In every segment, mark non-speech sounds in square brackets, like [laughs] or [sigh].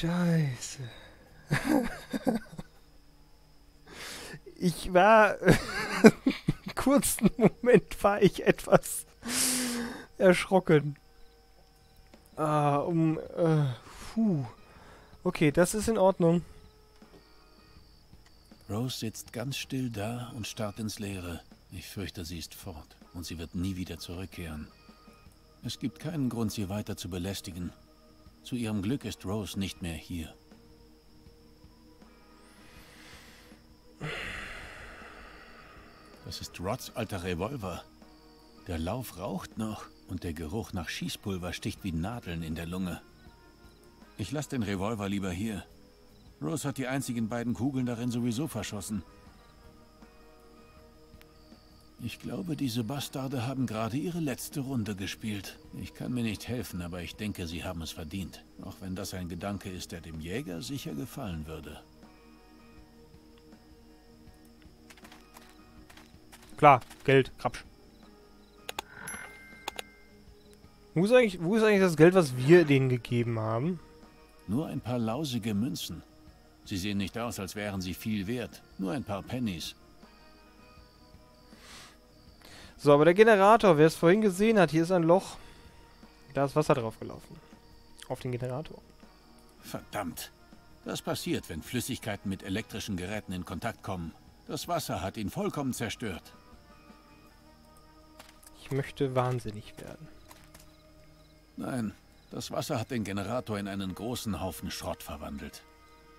Scheiße. [laughs] ich war... [laughs] kurzen Moment war ich etwas erschrocken. Ah, um... Äh, puh. Okay, das ist in Ordnung. Rose sitzt ganz still da und starrt ins Leere. Ich fürchte, sie ist fort und sie wird nie wieder zurückkehren. Es gibt keinen Grund, sie weiter zu belästigen. Zu ihrem Glück ist Rose nicht mehr hier. Das ist Rods alter Revolver. Der Lauf raucht noch und der Geruch nach Schießpulver sticht wie Nadeln in der Lunge. Ich lasse den Revolver lieber hier. Rose hat die einzigen beiden Kugeln darin sowieso verschossen. Ich glaube, diese Bastarde haben gerade ihre letzte Runde gespielt. Ich kann mir nicht helfen, aber ich denke, sie haben es verdient. Auch wenn das ein Gedanke ist, der dem Jäger sicher gefallen würde. Klar, Geld, Krapsch. Wo ist, eigentlich, wo ist eigentlich das Geld, was wir denen gegeben haben? Nur ein paar lausige Münzen. Sie sehen nicht aus, als wären sie viel wert. Nur ein paar Pennies. So, aber der Generator, wer es vorhin gesehen hat, hier ist ein Loch. Da ist Wasser drauf gelaufen. Auf den Generator. Verdammt. Das passiert, wenn Flüssigkeiten mit elektrischen Geräten in Kontakt kommen. Das Wasser hat ihn vollkommen zerstört. Ich möchte wahnsinnig werden. Nein, das Wasser hat den Generator in einen großen Haufen Schrott verwandelt.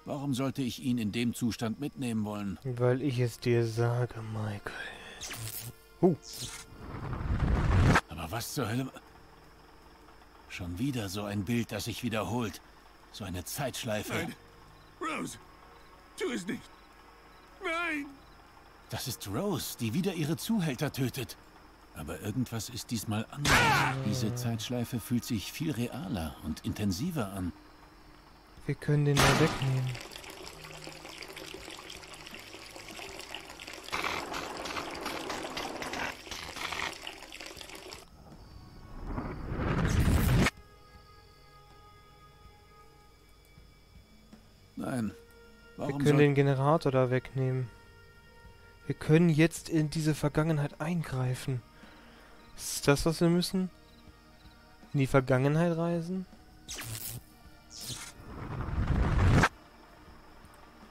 Warum sollte ich ihn in dem Zustand mitnehmen wollen? Weil ich es dir sage, Michael. Uh. Aber was zur Hölle... Schon wieder so ein Bild, das sich wiederholt. So eine Zeitschleife. Nein. Rose, tu es nicht. Nein! Das ist Rose, die wieder ihre Zuhälter tötet. Aber irgendwas ist diesmal anders. Diese Zeitschleife fühlt sich viel realer und intensiver an. Wir können den mal wegnehmen. Können den Generator da wegnehmen. Wir können jetzt in diese Vergangenheit eingreifen. Ist das, was wir müssen? In die Vergangenheit reisen?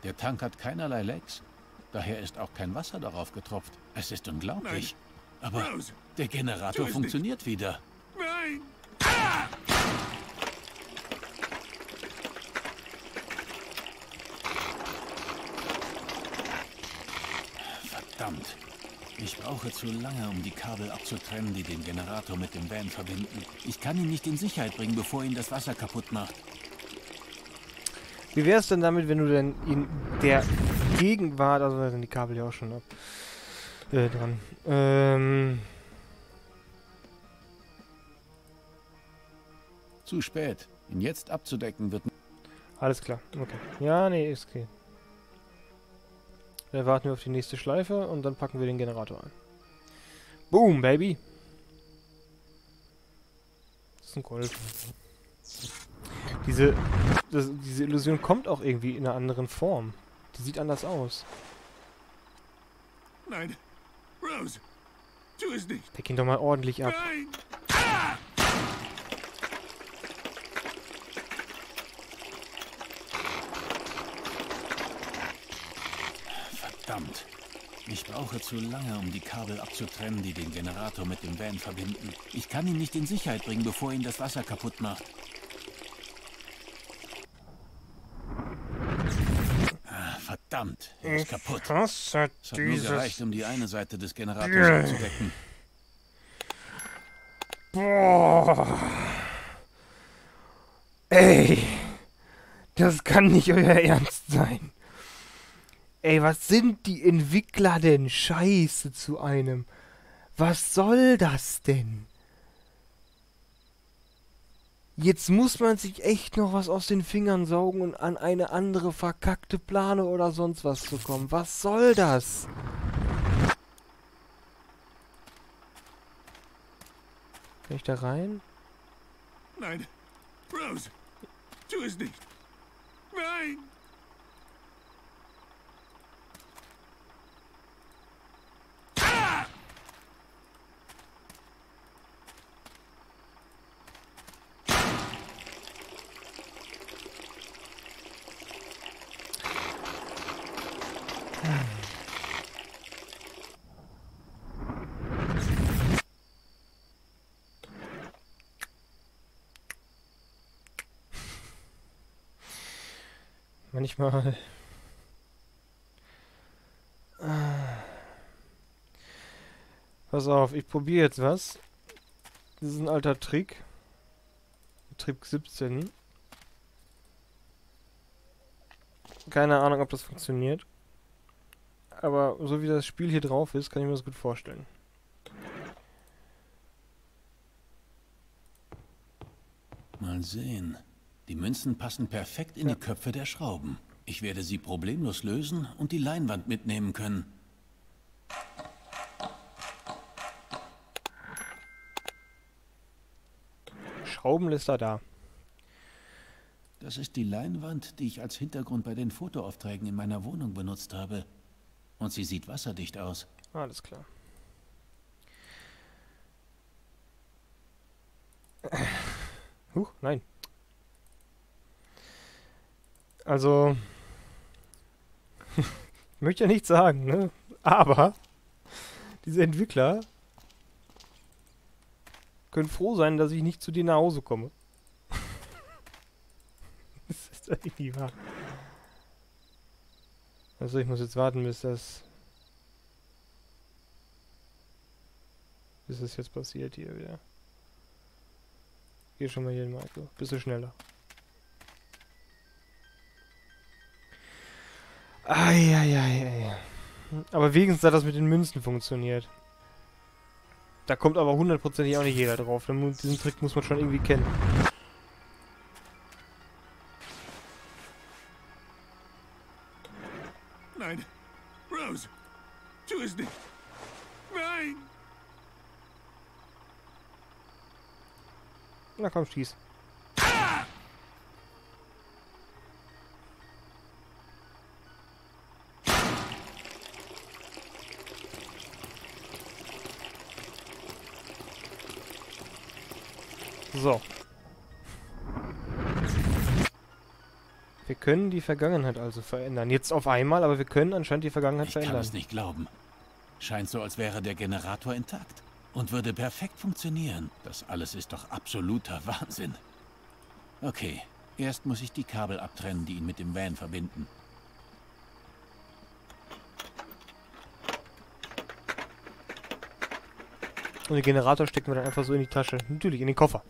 Der Tank hat keinerlei Lecks. Daher ist auch kein Wasser darauf getropft. Es ist unglaublich. Aber Rose, der Generator funktioniert wieder. nein! Verdammt. Ich brauche zu lange, um die Kabel abzutrennen, die den Generator mit dem Van verbinden. Ich kann ihn nicht in Sicherheit bringen, bevor ihn das Wasser kaputt macht. Wie wäre es denn damit, wenn du denn in der Gegenwart, also da sind die Kabel ja auch schon ab, äh, dran, ähm, Zu spät. Ihn jetzt abzudecken wird... alles klar, okay. Ja, nee, ist okay. Dann warten wir auf die nächste Schleife und dann packen wir den Generator ein. Boom, Baby! Das ist ein Golf. Diese, das, diese Illusion kommt auch irgendwie in einer anderen Form. Die sieht anders aus. Nein! Rose, tu es nicht! Deck ihn doch mal ordentlich ab. Nein! Verdammt. Ich brauche zu lange, um die Kabel abzutrennen, die den Generator mit dem Van verbinden. Ich kann ihn nicht in Sicherheit bringen, bevor ihn das Wasser kaputt macht. Ah, verdammt, er ist kaputt. hasse Es hat nur gereicht, um die eine Seite des Generators abzudecken. Boah. Ey. Das kann nicht euer Ernst sein. Ey, was sind die Entwickler denn scheiße zu einem? Was soll das denn? Jetzt muss man sich echt noch was aus den Fingern saugen und an eine andere verkackte Plane oder sonst was zu kommen. Was soll das? Kann ich da rein? Nein! Rose, tu es nicht! Nein! Manchmal. Pass auf, ich probiere jetzt was. Das ist ein alter Trick. Trick 17. Keine Ahnung, ob das funktioniert. Aber so wie das Spiel hier drauf ist, kann ich mir das gut vorstellen. Mal sehen. Die Münzen passen perfekt in die Köpfe der Schrauben. Ich werde sie problemlos lösen und die Leinwand mitnehmen können. Schrauben lässt er da. Das ist die Leinwand, die ich als Hintergrund bei den Fotoaufträgen in meiner Wohnung benutzt habe. Und sie sieht wasserdicht aus. Alles klar. Huch, nein. Also, [laughs] ich möchte ja nichts sagen, ne? Aber diese Entwickler können froh sein, dass ich nicht zu dir nach Hause komme. [laughs] das ist doch irgendwie wahr. Also ich muss jetzt warten, bis das bis es jetzt passiert hier wieder. Geh schon mal hier hin, Michael. Bist du schneller. Eieiei. Aber wenigstens hat das mit den Münzen funktioniert. Da kommt aber hundertprozentig auch nicht jeder drauf. Diesen Trick muss man schon irgendwie kennen. Nein! Rose! Tu es nicht! Nein! Na komm, schieß. So. Wir können die Vergangenheit also verändern. Jetzt auf einmal, aber wir können anscheinend die Vergangenheit Ich kann verändern. es nicht glauben. Scheint so, als wäre der Generator intakt und würde perfekt funktionieren. Das alles ist doch absoluter Wahnsinn. Okay, erst muss ich die Kabel abtrennen, die ihn mit dem Van verbinden. Und den Generator stecken wir dann einfach so in die Tasche. Natürlich, in den Koffer.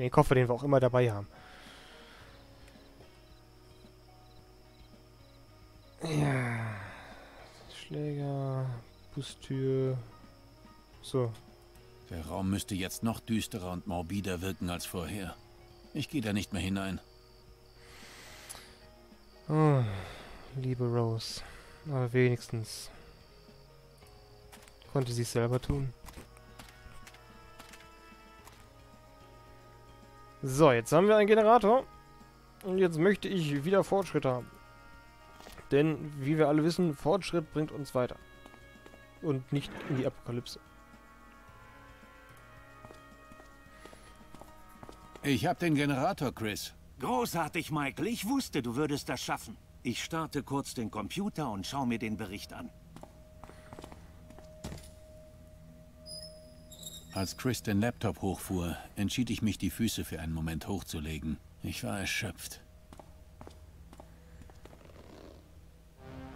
In den Koffer, den wir auch immer dabei haben. Ja. Schläger, Bustür. So. Der Raum müsste jetzt noch düsterer und morbider wirken als vorher. Ich gehe da nicht mehr hinein. Oh, liebe Rose. Aber wenigstens konnte sie es selber tun. So, jetzt haben wir einen Generator. Und jetzt möchte ich wieder Fortschritt haben. Denn, wie wir alle wissen, Fortschritt bringt uns weiter. Und nicht in die Apokalypse. Ich habe den Generator, Chris. Großartig, Michael. Ich wusste, du würdest das schaffen. Ich starte kurz den Computer und schau mir den Bericht an. Als Chris den Laptop hochfuhr, entschied ich mich, die Füße für einen Moment hochzulegen. Ich war erschöpft.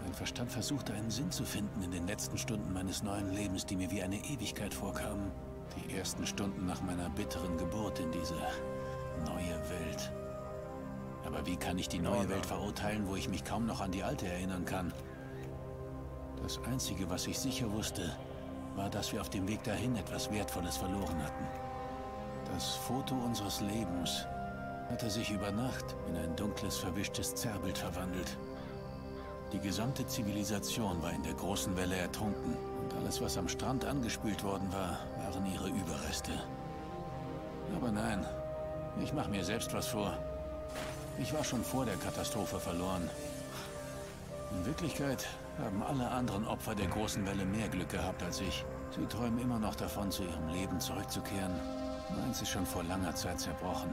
Mein Verstand versuchte einen Sinn zu finden in den letzten Stunden meines neuen Lebens, die mir wie eine Ewigkeit vorkamen. Die ersten Stunden nach meiner bitteren Geburt in diese neue Welt. Aber wie kann ich die neue Welt verurteilen, wo ich mich kaum noch an die alte erinnern kann? Das Einzige, was ich sicher wusste, war, dass wir auf dem Weg dahin etwas Wertvolles verloren hatten. Das Foto unseres Lebens hatte sich über Nacht in ein dunkles, verwischtes Zerrbild verwandelt. Die gesamte Zivilisation war in der großen Welle ertrunken und alles, was am Strand angespült worden war, waren ihre Überreste. Aber nein, ich mache mir selbst was vor. Ich war schon vor der Katastrophe verloren. In Wirklichkeit haben alle anderen Opfer der großen Welle mehr Glück gehabt als ich. Sie träumen immer noch davon, zu ihrem Leben zurückzukehren. Meins ist schon vor langer Zeit zerbrochen.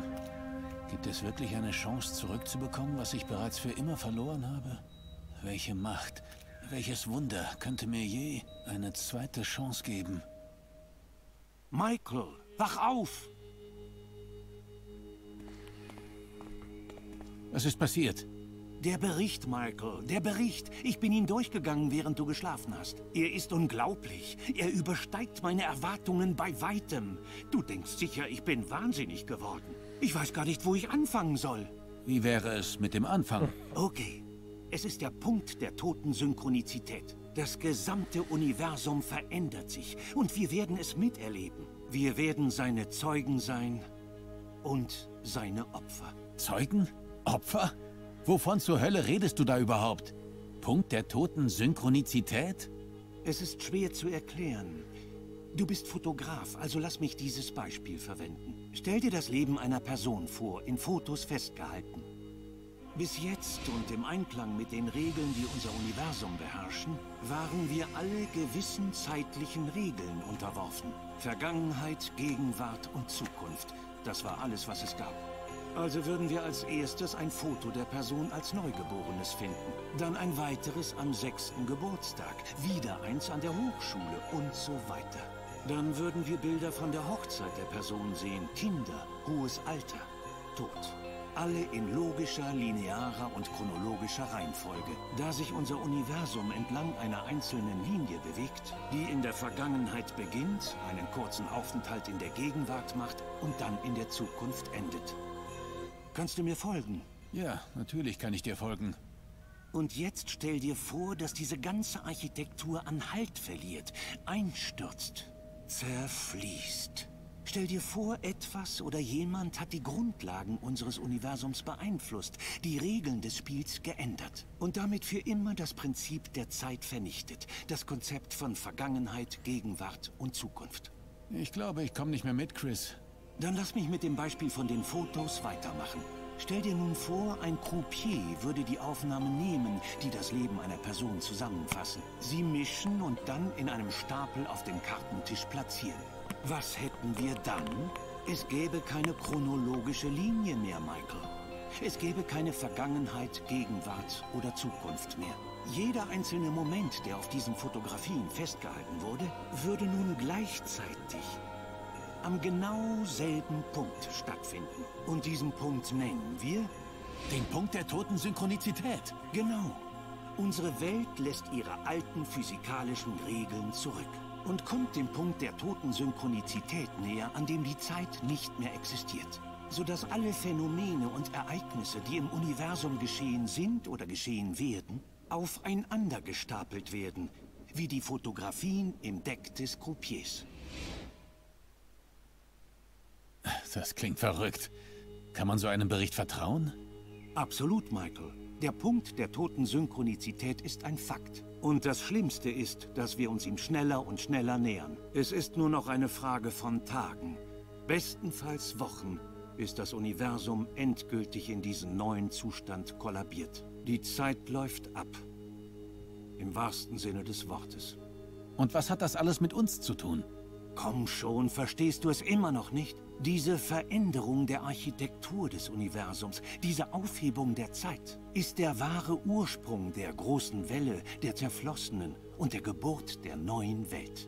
Gibt es wirklich eine Chance, zurückzubekommen, was ich bereits für immer verloren habe? Welche Macht, welches Wunder könnte mir je eine zweite Chance geben? Michael, wach auf! Was ist passiert? Der Bericht, Michael, der Bericht. Ich bin ihn durchgegangen, während du geschlafen hast. Er ist unglaublich. Er übersteigt meine Erwartungen bei weitem. Du denkst sicher, ich bin wahnsinnig geworden. Ich weiß gar nicht, wo ich anfangen soll. Wie wäre es mit dem Anfang? Okay. Es ist der Punkt der toten Synchronizität. Das gesamte Universum verändert sich und wir werden es miterleben. Wir werden seine Zeugen sein und seine Opfer. Zeugen? Opfer? Wovon zur Hölle redest du da überhaupt? Punkt der toten Synchronizität? Es ist schwer zu erklären. Du bist Fotograf, also lass mich dieses Beispiel verwenden. Stell dir das Leben einer Person vor, in Fotos festgehalten. Bis jetzt und im Einklang mit den Regeln, die unser Universum beherrschen, waren wir alle gewissen zeitlichen Regeln unterworfen. Vergangenheit, Gegenwart und Zukunft. Das war alles, was es gab. Also würden wir als erstes ein Foto der Person als Neugeborenes finden. Dann ein weiteres am sechsten Geburtstag. Wieder eins an der Hochschule und so weiter. Dann würden wir Bilder von der Hochzeit der Person sehen. Kinder, hohes Alter, Tod. Alle in logischer, linearer und chronologischer Reihenfolge. Da sich unser Universum entlang einer einzelnen Linie bewegt, die in der Vergangenheit beginnt, einen kurzen Aufenthalt in der Gegenwart macht und dann in der Zukunft endet. Kannst du mir folgen? Ja, natürlich kann ich dir folgen. Und jetzt stell dir vor, dass diese ganze Architektur an Halt verliert, einstürzt, zerfließt. Stell dir vor, etwas oder jemand hat die Grundlagen unseres Universums beeinflusst, die Regeln des Spiels geändert und damit für immer das Prinzip der Zeit vernichtet, das Konzept von Vergangenheit, Gegenwart und Zukunft. Ich glaube, ich komme nicht mehr mit, Chris. Dann lass mich mit dem Beispiel von den Fotos weitermachen. Stell dir nun vor, ein Croupier würde die Aufnahmen nehmen, die das Leben einer Person zusammenfassen. Sie mischen und dann in einem Stapel auf dem Kartentisch platzieren. Was hätten wir dann? Es gäbe keine chronologische Linie mehr, Michael. Es gäbe keine Vergangenheit, Gegenwart oder Zukunft mehr. Jeder einzelne Moment, der auf diesen Fotografien festgehalten wurde, würde nun gleichzeitig am genau selben Punkt stattfinden. Und diesen Punkt nennen wir Den Punkt der toten Synchronizität. genau. Unsere Welt lässt ihre alten physikalischen Regeln zurück und kommt dem Punkt der toten Synchronizität näher, an dem die Zeit nicht mehr existiert. Sodass alle Phänomene und Ereignisse, die im Universum geschehen sind oder geschehen werden, aufeinander gestapelt werden, wie die Fotografien im Deck des Croupiers. Das klingt verrückt. Kann man so einem Bericht vertrauen? Absolut, Michael. Der Punkt der toten Synchronizität ist ein Fakt. Und das Schlimmste ist, dass wir uns ihm schneller und schneller nähern. Es ist nur noch eine Frage von Tagen, bestenfalls Wochen, bis das Universum endgültig in diesen neuen Zustand kollabiert. Die Zeit läuft ab. Im wahrsten Sinne des Wortes. Und was hat das alles mit uns zu tun? Komm schon, verstehst du es immer noch nicht? Diese Veränderung der Architektur des Universums, diese Aufhebung der Zeit, ist der wahre Ursprung der großen Welle, der Zerflossenen und der Geburt der neuen Welt.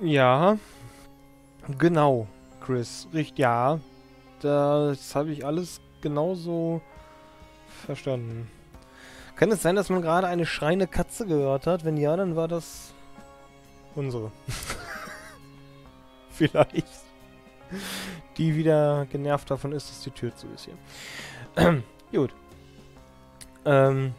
Ja, genau, Chris. Richtig, ja. Das habe ich alles genauso verstanden. Kann es sein, dass man gerade eine schreiende Katze gehört hat? Wenn ja, dann war das unsere. [laughs] Vielleicht. Die wieder genervt davon ist, dass die Tür zu ist hier. [clears throat] Gut. Ähm.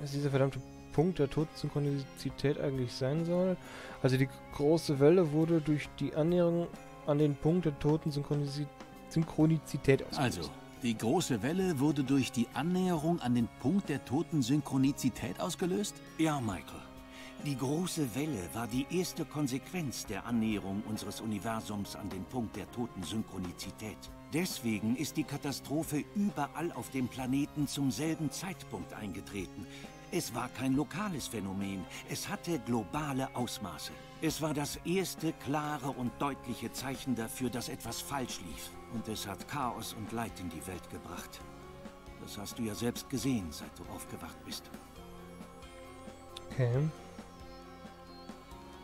Was dieser verdammte Punkt der Todensynchronizität eigentlich sein soll? Also die große Welle wurde durch die Annäherung an den Punkt der Totensynchronizität ausgelöst. Also, die große Welle wurde durch die Annäherung an den Punkt der toten Synchronizität ausgelöst? Ja, Michael. Die große Welle war die erste Konsequenz der Annäherung unseres Universums an den Punkt der toten Synchronizität. Deswegen ist die Katastrophe überall auf dem Planeten zum selben Zeitpunkt eingetreten. Es war kein lokales Phänomen, es hatte globale Ausmaße. Es war das erste klare und deutliche Zeichen dafür, dass etwas falsch lief. Und es hat Chaos und Leid in die Welt gebracht. Das hast du ja selbst gesehen, seit du aufgewacht bist. Okay.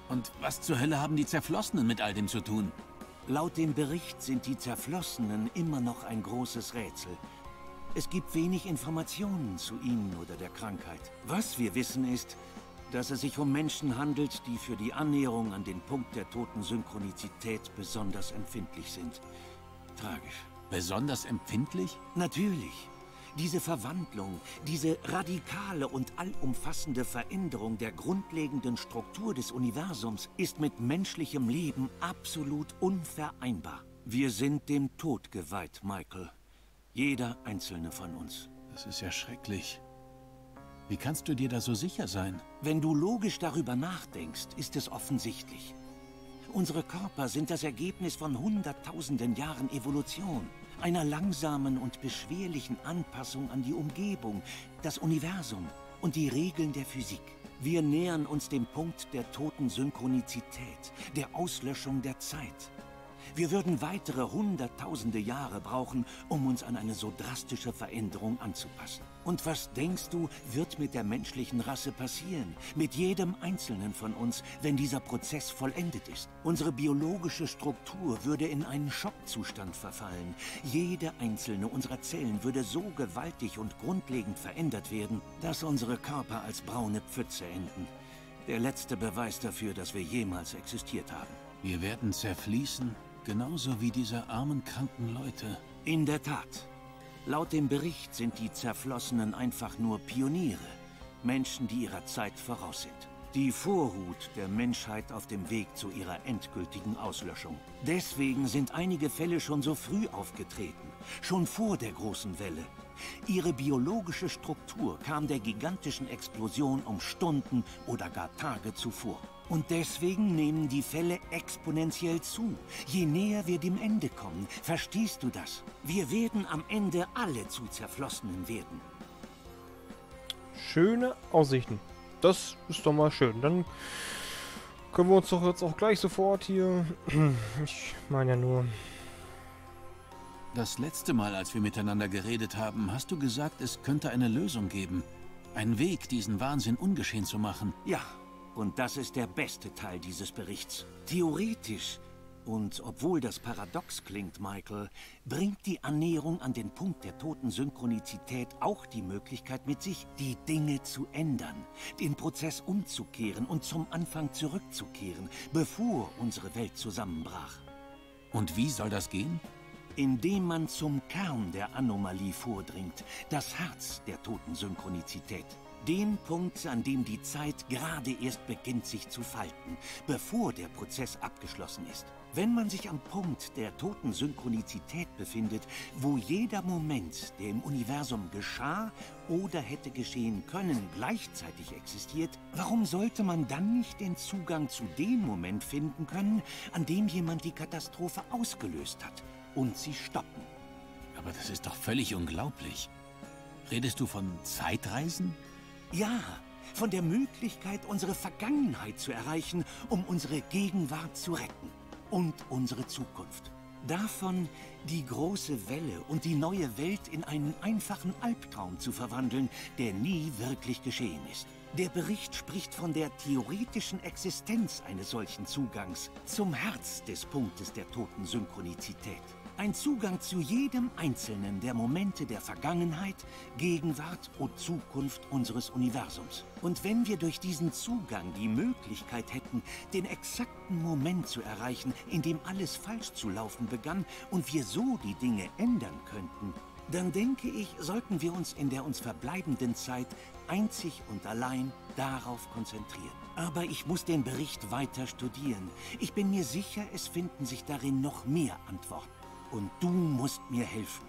Und was zur Hölle haben die Zerflossenen mit all dem zu tun? Laut dem Bericht sind die Zerflossenen immer noch ein großes Rätsel. Es gibt wenig Informationen zu ihnen oder der Krankheit. Was wir wissen ist, dass es sich um Menschen handelt, die für die Annäherung an den Punkt der toten Synchronizität besonders empfindlich sind. Tragisch. Besonders empfindlich? Natürlich. Diese Verwandlung, diese radikale und allumfassende Veränderung der grundlegenden Struktur des Universums ist mit menschlichem Leben absolut unvereinbar. Wir sind dem Tod geweiht, Michael. Jeder einzelne von uns. Das ist ja schrecklich. Wie kannst du dir da so sicher sein? Wenn du logisch darüber nachdenkst, ist es offensichtlich. Unsere Körper sind das Ergebnis von hunderttausenden Jahren Evolution, einer langsamen und beschwerlichen Anpassung an die Umgebung, das Universum und die Regeln der Physik. Wir nähern uns dem Punkt der toten Synchronizität, der Auslöschung der Zeit. Wir würden weitere hunderttausende Jahre brauchen, um uns an eine so drastische Veränderung anzupassen. Und was denkst du, wird mit der menschlichen Rasse passieren? Mit jedem Einzelnen von uns, wenn dieser Prozess vollendet ist? Unsere biologische Struktur würde in einen Schockzustand verfallen. Jede einzelne unserer Zellen würde so gewaltig und grundlegend verändert werden, dass unsere Körper als braune Pfütze enden. Der letzte Beweis dafür, dass wir jemals existiert haben. Wir werden zerfließen, genauso wie diese armen, kranken Leute. In der Tat. Laut dem Bericht sind die Zerflossenen einfach nur Pioniere. Menschen, die ihrer Zeit voraus sind. Die Vorhut der Menschheit auf dem Weg zu ihrer endgültigen Auslöschung. Deswegen sind einige Fälle schon so früh aufgetreten. Schon vor der großen Welle. Ihre biologische Struktur kam der gigantischen Explosion um Stunden oder gar Tage zuvor. Und deswegen nehmen die Fälle exponentiell zu, je näher wir dem Ende kommen. Verstehst du das? Wir werden am Ende alle zu Zerflossenen werden. Schöne Aussichten. Das ist doch mal schön. Dann können wir uns doch jetzt auch gleich sofort hier... [clears throat] Ich meine ja nur... Das letzte Mal, als wir miteinander geredet haben, hast du gesagt, es könnte eine Lösung geben. Ein Weg, diesen Wahnsinn ungeschehen zu machen. Ja, und das ist der beste Teil dieses Berichts. Theoretisch, und obwohl das paradox klingt, Michael, bringt die Annäherung an den Punkt der toten Synchronizität auch die Möglichkeit mit sich, die Dinge zu ändern, den Prozess umzukehren und zum Anfang zurückzukehren, bevor unsere Welt zusammenbrach. Und wie soll das gehen? Indem man zum Kern der Anomalie vordringt, das Herz der toten Synchronizität. Den Punkt, an dem die Zeit gerade erst beginnt sich zu falten, bevor der Prozess abgeschlossen ist. Wenn man sich am Punkt der toten Synchronizität befindet, wo jeder Moment, der im Universum geschah oder hätte geschehen können, gleichzeitig existiert, warum sollte man dann nicht den Zugang zu dem Moment finden können, an dem jemand die Katastrophe ausgelöst hat und sie stoppen? Aber das ist doch völlig unglaublich. Redest du von Zeitreisen? Ja, von der Möglichkeit, unsere Vergangenheit zu erreichen, um unsere Gegenwart zu retten. Und unsere Zukunft. Davon, die große Welle und die neue Welt in einen einfachen Albtraum zu verwandeln, der nie wirklich geschehen ist. Der Bericht spricht von der theoretischen Existenz eines solchen Zugangs zum Herz des Punktes der toten Synchronizität. Ein Zugang zu jedem einzelnen der Momente der Vergangenheit, Gegenwart und Zukunft unseres Universums. Und wenn wir durch diesen Zugang die Möglichkeit hätten, den exakten Moment zu erreichen, in dem alles falsch zu laufen begann und wir so die Dinge ändern könnten, dann denke ich, sollten wir uns in der uns verbleibenden Zeit einzig und allein darauf konzentrieren. Aber ich muss den Bericht weiter studieren. Ich bin mir sicher, es finden sich darin noch mehr Antworten. Und du musst mir helfen.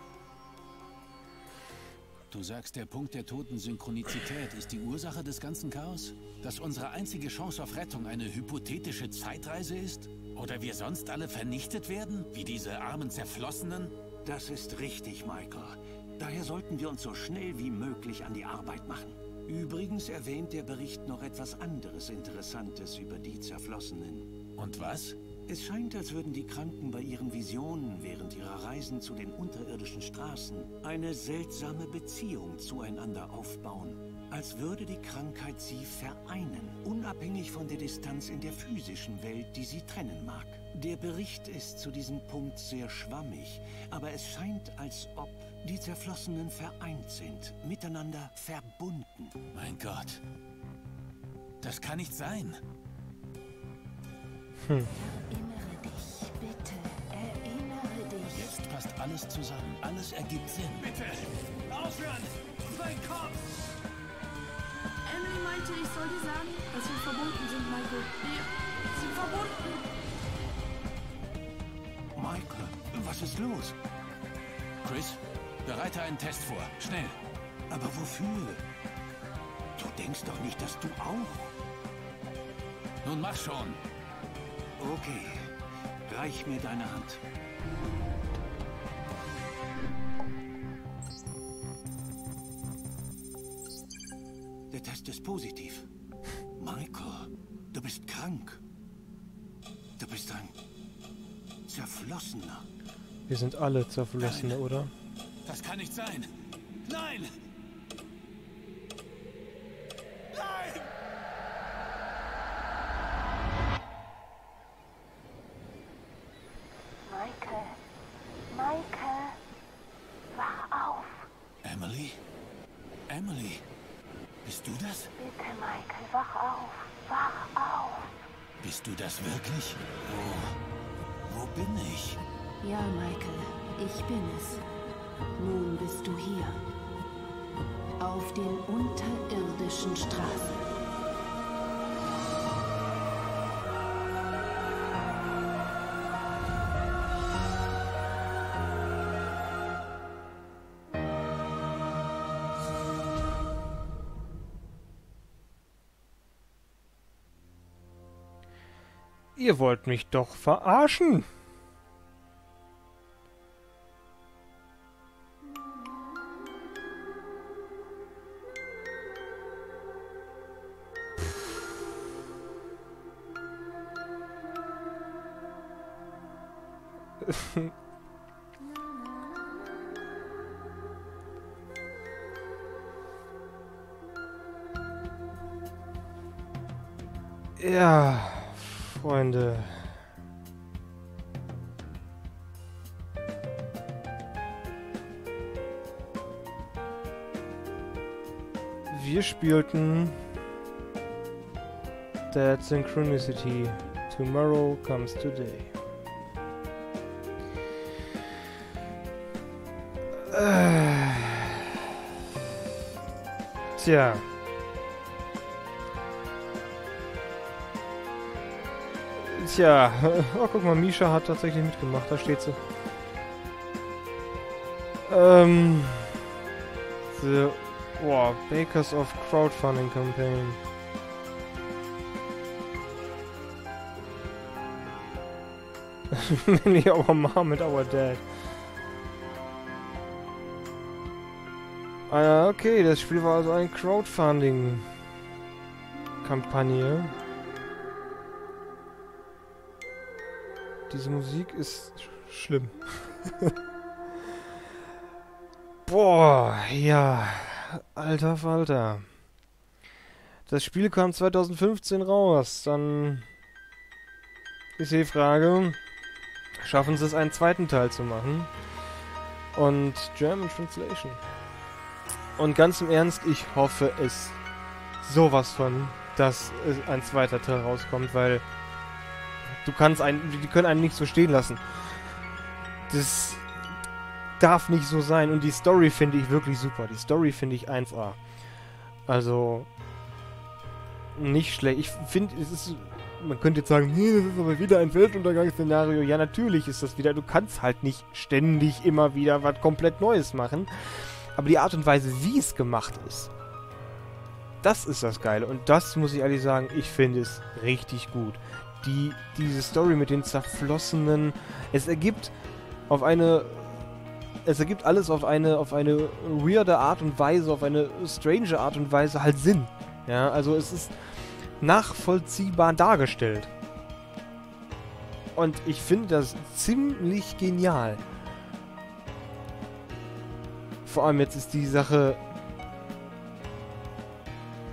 Du sagst, der Punkt der toten Synchronizität ist die Ursache des ganzen Chaos? Dass unsere einzige Chance auf Rettung eine hypothetische Zeitreise ist? Oder wir sonst alle vernichtet werden? Wie diese armen Zerflossenen? Das ist richtig, Michael. Daher sollten wir uns so schnell wie möglich an die Arbeit machen. Übrigens erwähnt der Bericht noch etwas anderes Interessantes über die Zerflossenen. Und was? Es scheint, als würden die Kranken bei ihren Visionen während ihrer Reisen zu den unterirdischen Straßen eine seltsame Beziehung zueinander aufbauen. Als würde die Krankheit sie vereinen, unabhängig von der Distanz in der physischen Welt, die sie trennen mag. Der Bericht ist zu diesem Punkt sehr schwammig, aber es scheint, als ob die Zerflossenen vereint sind, miteinander verbunden. Mein Gott. Das kann nicht sein. Erinnere dich, bitte. Erinnere dich. Jetzt passt alles zusammen. Alles ergibt Sinn. Bitte! Aufhören! Mein Kopf! Emily meinte, ich soll dir sagen, dass wir verbunden sind, Michael. Wir sind verbunden. Michael, was ist los? Chris, bereite einen Test vor. Schnell. Aber wofür? Du denkst doch nicht, dass du auch... Nun mach schon. Okay, reich mir deine Hand. Der Test ist positiv. Michael, du bist krank. Du bist ein Zerflossener. Wir sind alle Zerflossene, oder? Das kann nicht sein. Nein! Michael. Michael. Wach auf. Emily? Emily? Bist du das? Bitte, Michael, wach auf. Wach auf. Bist du das wirklich? Wo? Wo bin ich? Ja, Michael, ich bin es. Nun bist du hier. Auf den unterirdischen Straßen. Ihr wollt mich doch verarschen. [laughs] Ja, Freunde. Wir spielten That Synchronicity. Tomorrow comes today. Äh. Tja. Tja, [laughs] oh, guck mal, Misha hat tatsächlich mitgemacht, da steht sie. Ähm. The oh, Bakers of Crowdfunding Campaign. [laughs] Many our mom and our dad. Ah, ja, okay, das Spiel war also eine Crowdfunding-Kampagne. Diese Musik ist sch schlimm. [laughs] Boah, ja. Alter Falter. Das Spiel kam 2015 raus. Dann ist die Frage, schaffen sie es einen zweiten Teil zu machen? Und German Translation. Und ganz im Ernst, ich hoffe es sowas von, dass ein zweiter Teil rauskommt, weil Du kannst einen, die können einen nicht so stehen lassen. Das darf nicht so sein. Und die Story finde ich wirklich super. Die Story finde ich 1A. Also, nicht schlecht. Ich finde, es ist, man könnte jetzt sagen, nee, das ist aber wieder ein Weltuntergangsszenario. Ja, natürlich ist das wieder. Du kannst halt nicht ständig immer wieder was komplett Neues machen. Aber die Art und Weise, wie es gemacht ist, das ist das Geile. Und das muss ich ehrlich sagen, ich finde es richtig gut. Die, diese Story mit den zerflossenen. Es ergibt auf eine. Es ergibt alles auf eine, auf eine weirde Art und Weise, auf eine strange Art und Weise halt Sinn. Ja, also es ist nachvollziehbar dargestellt. Und ich finde das ziemlich genial. Vor allem jetzt ist die Sache.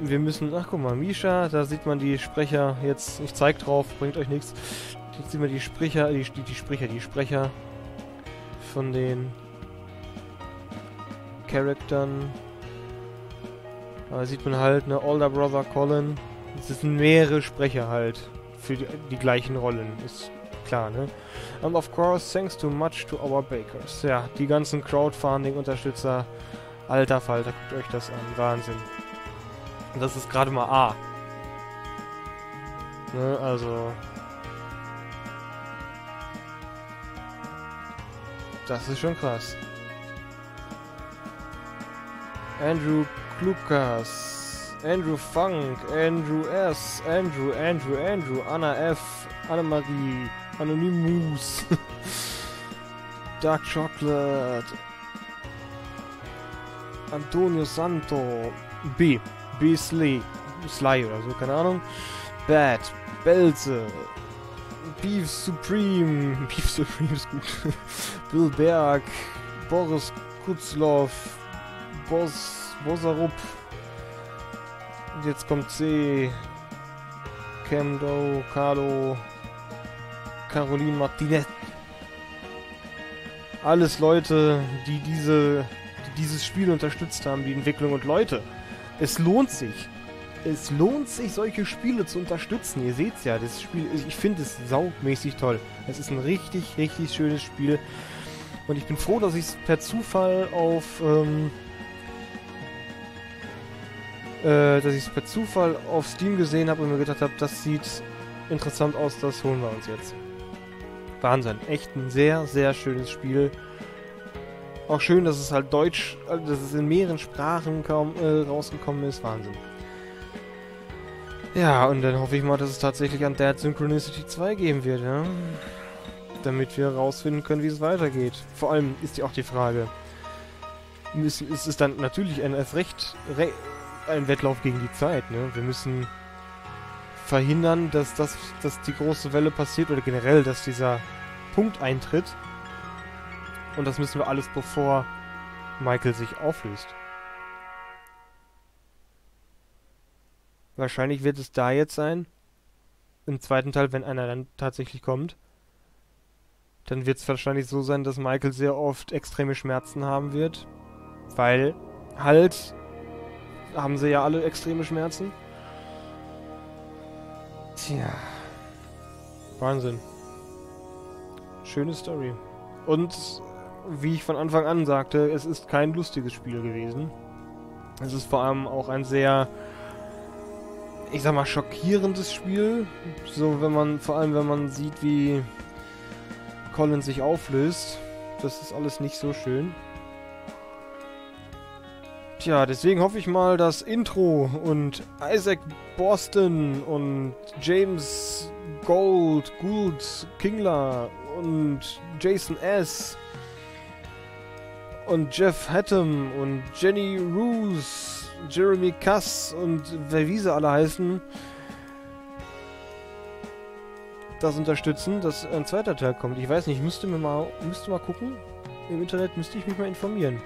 Wir müssen. Ach guck mal, Misha, da sieht man die Sprecher jetzt. Ich zeig drauf, bringt euch nichts. Jetzt sehen wir die Sprecher, die, die, die Sprecher, die Sprecher von den Charaktern. Da sieht man halt, ne, Older Brother Colin. Es sind mehrere Sprecher halt für die, die gleichen Rollen. Ist klar, ne? And of course, thanks too much to our bakers. Ja, die ganzen Crowdfunding-Unterstützer. Alter Falter, guckt euch das an. Wahnsinn. Und das ist gerade mal A. Ne, also. Das ist schon krass. Andrew Klukas, Andrew Funk, Andrew S, Andrew, Andrew, Andrew, Anna F, Annemarie, Anonymous, [laughs] Dark Chocolate, Antonio Santo, B, B Sly, oder so, keine Ahnung, Bad, Belze, Beef Supreme, [laughs] Beef Supreme ist gut, [laughs] Bill Berg, Boris Kutzloff, Boss, Bosarup, jetzt kommt C, Camdo, Carlo, Caroline Martinez. Alles Leute, die diese, die dieses Spiel unterstützt haben, die Entwicklung und Leute. Es lohnt sich. Es lohnt sich, solche Spiele zu unterstützen. Ihr seht's ja, das Spiel, ich finde es saumäßig toll. Es ist ein richtig, richtig schönes Spiel. Und ich bin froh, dass ich es per Zufall auf, ähm, äh, dass ich es per Zufall auf Steam gesehen habe und mir gedacht habe, das sieht interessant aus, das holen wir uns jetzt. Wahnsinn. Echt ein sehr, sehr schönes Spiel. Auch schön, dass es halt Deutsch, äh, dass es in mehreren Sprachen kaum äh, rausgekommen ist. Wahnsinn. Ja, und dann hoffe ich mal, dass es tatsächlich an Dead Synchronicity 2 geben wird, ja? Damit wir herausfinden können, wie es weitergeht. Vor allem ist ja auch die Frage, müssen, ist es dann natürlich ein, erst recht re ein Wettlauf gegen die Zeit, ne? Wir müssen verhindern, dass, das, dass die große Welle passiert oder generell, dass dieser Punkt eintritt. Und das müssen wir alles, bevor Michael sich auflöst. Wahrscheinlich wird es da jetzt sein. Im zweiten Teil, wenn einer dann tatsächlich kommt. Dann wird es wahrscheinlich so sein, dass Michael sehr oft extreme Schmerzen haben wird. Weil halt haben sie ja alle extreme Schmerzen. Tja. Wahnsinn. Schöne Story. Und wie ich von Anfang an sagte, es ist kein lustiges Spiel gewesen. Es ist vor allem auch ein sehr, ich sag mal, schockierendes Spiel. So, wenn man, vor allem wenn man sieht, wie Colin sich auflöst. Das ist alles nicht so schön. Tja, deswegen hoffe ich mal, dass Intro und Isaac Boston und James Gold, Gould, Kingler und Jason S. und Jeff Hattem und Jenny Roos, Jeremy Cass und wer wie sie alle heißen, das unterstützen, dass ein zweiter Teil kommt. Ich weiß nicht, ich müsste mir mal, müsste mal gucken. Im Internet müsste ich mich mal informieren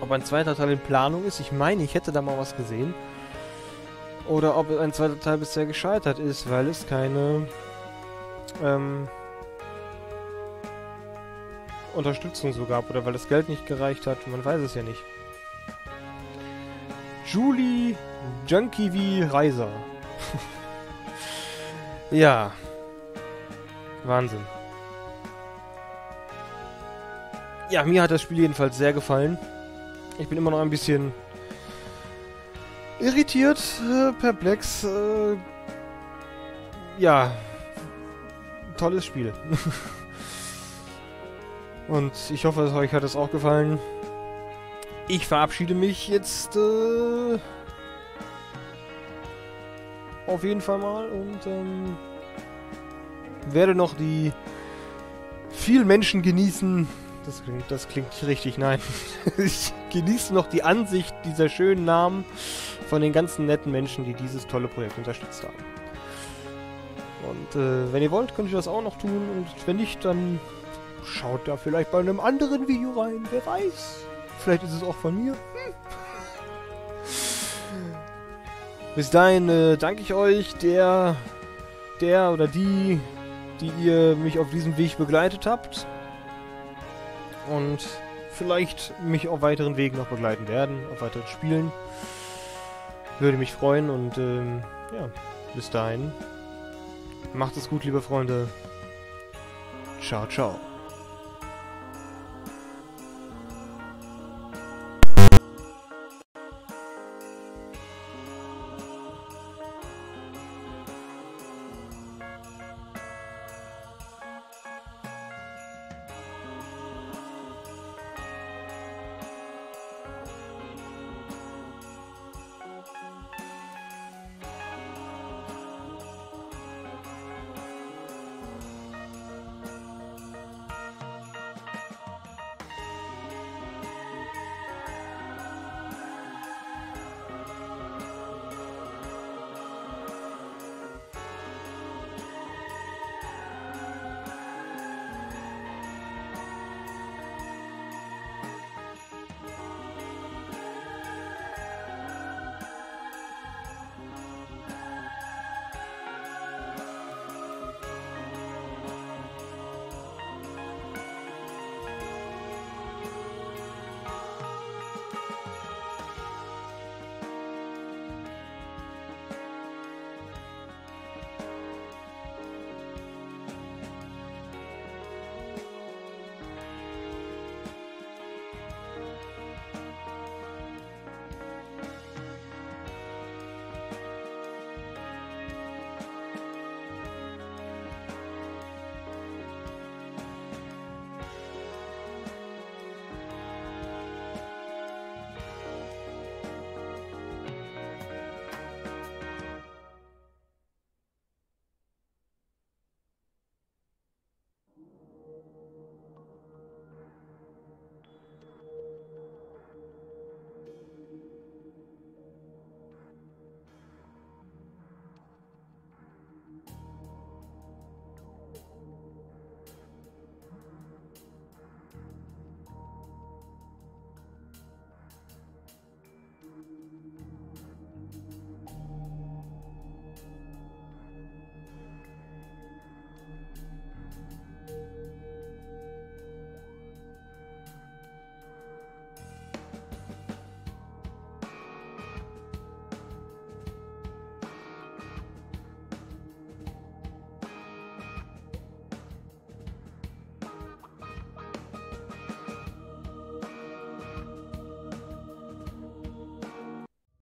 ob ein zweiter Teil in Planung ist. Ich meine, ich hätte da mal was gesehen. Oder ob ein zweiter Teil bisher gescheitert ist, weil es keine ähm, Unterstützung so gab oder weil das Geld nicht gereicht hat. Man weiß es ja nicht. Julie Junkie wie Reiser. [laughs] ja. Wahnsinn. Ja, mir hat das Spiel jedenfalls sehr gefallen. Ich bin immer noch ein bisschen irritiert, äh, perplex. Äh, ja, tolles Spiel. [laughs] Und ich hoffe, euch hat es auch gefallen. ich verabschiede mich jetzt äh, auf jeden Fall mal und ähm, werde noch die vielen Menschen genießen. Das klingt, das klingt richtig, nein. [laughs] ich genieße noch die Ansicht dieser schönen Namen von den ganzen netten Menschen, die dieses tolle Projekt unterstützt haben. Und äh, wenn ihr wollt, könnt ihr das auch noch tun. Und wenn nicht, dann schaut da vielleicht bei einem anderen Video rein. Wer weiß. Vielleicht ist es auch von mir. Hm. Bis dahin äh, danke ich euch, der, der oder die, die ihr mich auf diesem Weg begleitet habt. Und vielleicht mich auf weiteren Wegen noch begleiten werden, auf weiteren Spielen. Würde mich freuen und ähm, ja, bis dahin. Macht es gut, liebe Freunde. Ciao, ciao.